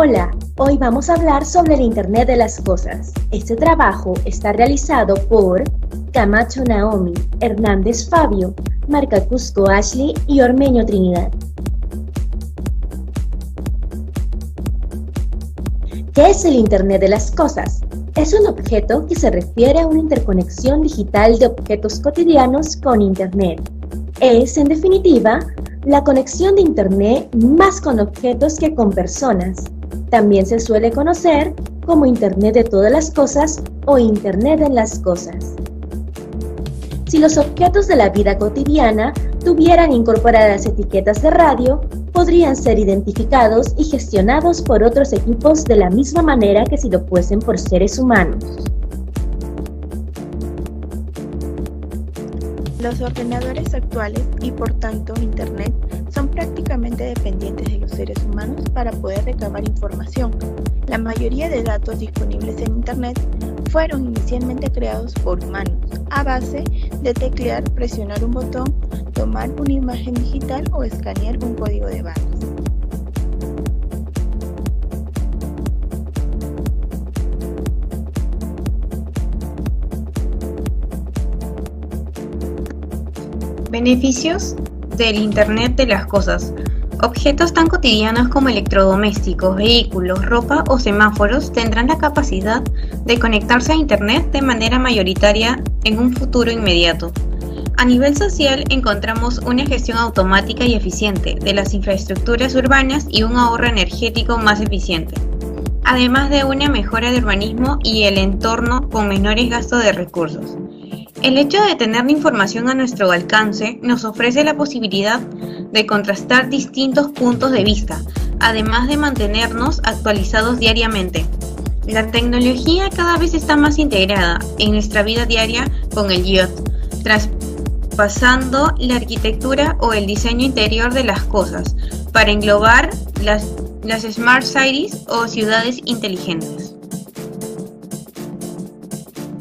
Hola, hoy vamos a hablar sobre el Internet de las Cosas. Este trabajo está realizado por Camacho Naomi, Hernández Fabio, Marca Cusco Ashley y Ormeño Trinidad. ¿Qué es el Internet de las Cosas? Es un objeto que se refiere a una interconexión digital de objetos cotidianos con Internet. Es, en definitiva, la conexión de Internet más con objetos que con personas. También se suele conocer como Internet de todas las cosas o Internet en las cosas. Si los objetos de la vida cotidiana tuvieran incorporadas etiquetas de radio, podrían ser identificados y gestionados por otros equipos de la misma manera que si lo fuesen por seres humanos. Los ordenadores actuales y por tanto Internet son prácticamente dependientes de los seres humanos para poder recabar información. La mayoría de datos disponibles en Internet fueron inicialmente creados por humanos a base de teclear, presionar un botón, tomar una imagen digital o escanear un código de barras. Beneficios del Internet de las Cosas. Objetos tan cotidianos como electrodomésticos, vehículos, ropa o semáforos tendrán la capacidad de conectarse a Internet de manera mayoritaria en un futuro inmediato. A nivel social encontramos una gestión automática y eficiente de las infraestructuras urbanas y un ahorro energético más eficiente, además de una mejora de urbanismo y el entorno con menores gastos de recursos. El hecho de tener la información a nuestro alcance nos ofrece la posibilidad de contrastar distintos puntos de vista, además de mantenernos actualizados diariamente. La tecnología cada vez está más integrada en nuestra vida diaria con el IoT, traspasando la arquitectura o el diseño interior de las cosas para englobar las, las Smart Cities o ciudades inteligentes.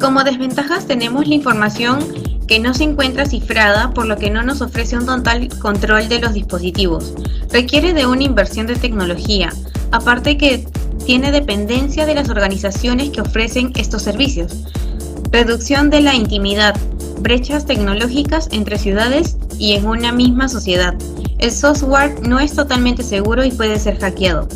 Como desventajas tenemos la información que no se encuentra cifrada, por lo que no nos ofrece un total control de los dispositivos. Requiere de una inversión de tecnología, aparte que tiene dependencia de las organizaciones que ofrecen estos servicios. Reducción de la intimidad, brechas tecnológicas entre ciudades y en una misma sociedad. El software no es totalmente seguro y puede ser hackeado.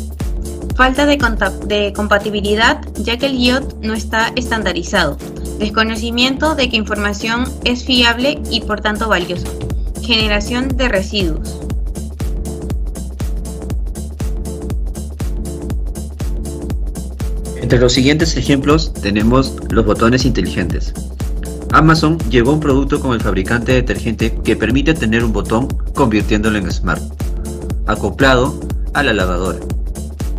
Falta de, compatibilidad ya que el IoT no está estandarizado. Desconocimiento de que información es fiable y por tanto valiosa. Generación de residuos. Entre los siguientes ejemplos tenemos los botones inteligentes. Amazon llevó un producto con el fabricante de detergente que permite tener un botón convirtiéndolo en smart, acoplado a la lavadora.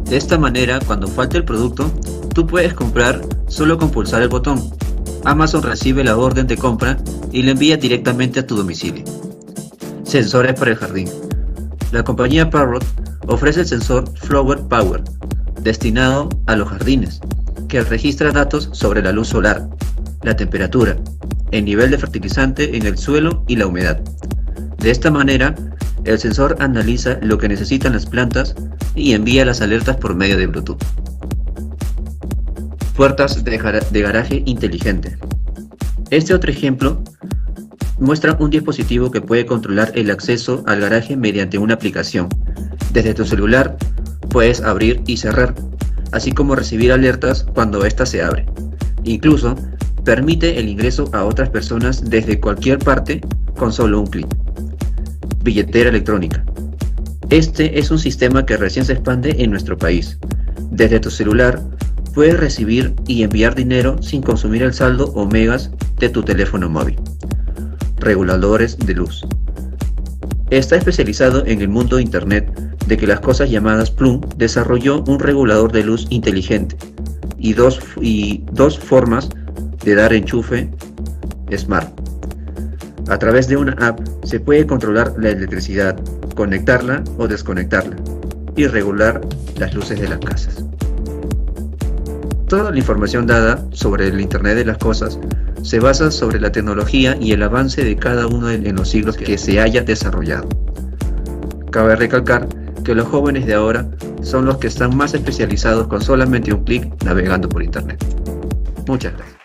De esta manera, cuando falte el producto, tú puedes comprar solo con pulsar el botón. Amazon recibe la orden de compra y la envía directamente a tu domicilio. Sensores para el jardín. La compañía Parrot ofrece el sensor Flower Power, destinado a los jardines, que registra datos sobre la luz solar, la temperatura, el nivel de fertilizante en el suelo y la humedad. De esta manera, el sensor analiza lo que necesitan las plantas y envía las alertas por medio de Bluetooth. Puertas de, garaje inteligente. Este otro ejemplo muestra un dispositivo que puede controlar el acceso al garaje mediante una aplicación. Desde tu celular puedes abrir y cerrar, así como recibir alertas cuando ésta se abre. Incluso permite el ingreso a otras personas desde cualquier parte con solo un clic. Billetera electrónica. Este es un sistema que recién se expande en nuestro país. Desde tu celular puedes recibir y enviar dinero sin consumir el saldo o megas de tu teléfono móvil. Reguladores de luz. Está especializado en el mundo de Internet de que las cosas llamadas Plum desarrolló un regulador de luz inteligente y dos, y dos formas de dar enchufe Smart. A través de una app se puede controlar la electricidad, conectarla o desconectarla y regular las luces de las casas. Toda la información dada sobre el Internet de las Cosas se basa sobre la tecnología y el avance de cada uno en los siglos que se haya desarrollado. Cabe recalcar que los jóvenes de ahora son los que están más especializados con solamente un clic navegando por Internet. Muchas gracias.